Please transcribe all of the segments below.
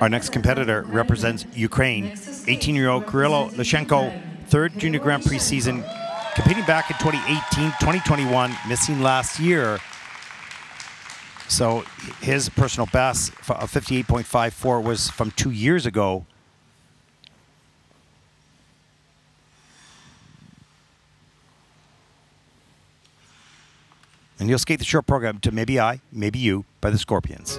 Our next competitor represents Ukraine, 18-year-old Kyrylo Lishenko, third Junior Grand Prix season, competing back in 2018, 2021, missing last year. So his personal best of 58.54 was from two years ago. And he'll skate the short program to Maybe I, Maybe You by the Scorpions.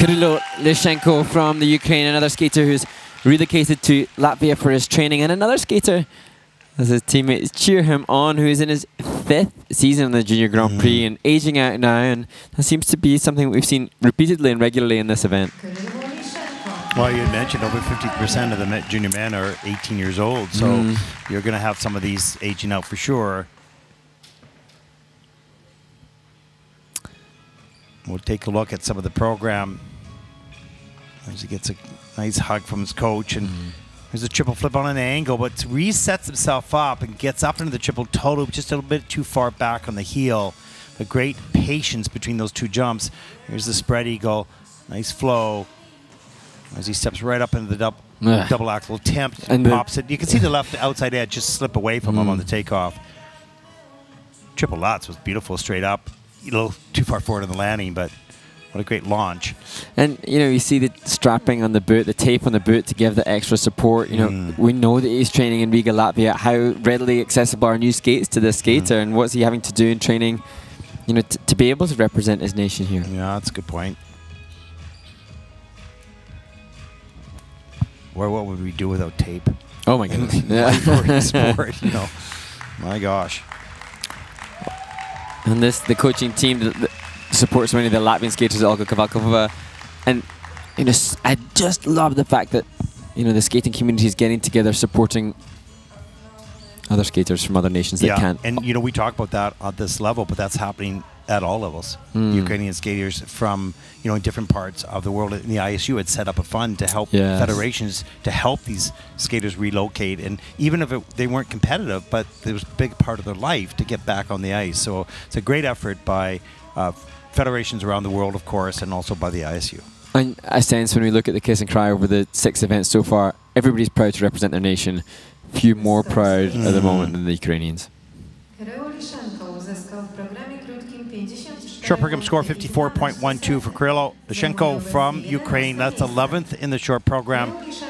Kyrylo Lishenko from the Ukraine, another skater who's relocated to Latvia for his training, and another skater, as his teammates cheer him on, who is in his fifth season in the Junior Grand Prix mm. and aging out now, and that seems to be something we've seen repeatedly and regularly in this event. Well, you mentioned over 50% of the junior men are 18 years old, so mm. you're going to have some of these aging out for sure. We'll take a look at some of the program as he gets a nice hug from his coach. And mm. there's a triple flip on an angle, but resets himself up and gets up into the triple toe loop just a little bit too far back on the heel. A great patience between those two jumps. Here's the spread eagle. Nice flow as he steps right up into the double, double axel attempt and pops it. You can see the left outside edge just slip away from mm. him on the mm. takeoff. Triple Lutz was beautiful straight up. A little too far forward on the landing, but what a great launch. And, you know, you see the strapping on the boot, the tape on the boot to give the extra support. You know, mm. we know that he's training in Riga, Latvia. How readily accessible are new skates to this skater mm. and what's he having to do in training, you know, to be able to represent his nation here? Yeah, that's a good point. Where what would we do without tape? Oh my goodness! yeah. sport, you know. My gosh. And this, the coaching team, the supports many of the Latvian skaters, Olga Kavalkova. And you know, I just love the fact that you know the skating community is getting together, supporting other skaters from other nations yeah, that can't. And you know, we talk about that at this level, but that's happening at all levels. Ukrainian skaters from you know in different parts of the world. And the ISU had set up a fund to help Yes. federations to help these skaters relocate, and even if it, they weren't competitive, but it was a big part of their life to get back on the ice. So it's a great effort by uh, federations around the world, of course, and also by the ISU. And I sense when we look at the Kiss and Cry over the six events so far, everybody's proud to represent their nation. Few more proud at the moment than the Ukrainians. Krylo Liszenko uzyskał w programie krótkim 54 Short program score 54.12 for Kirill Lushenko from Ukraine. That's 11th in the short program. Krylo Liszenko